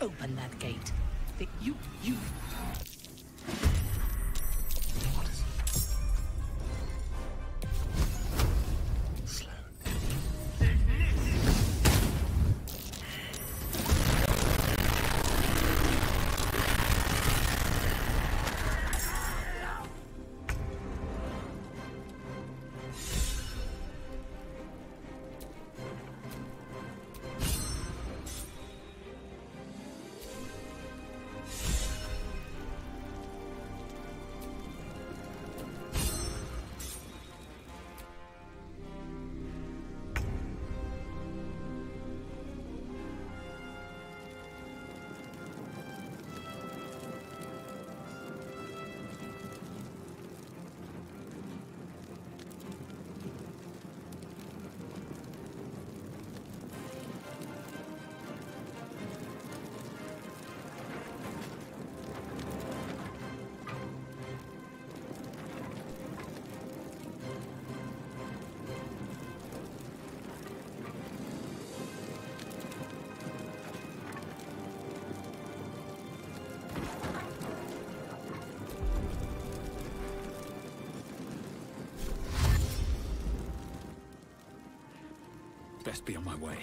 Open that gate. You, you. Best be on my way.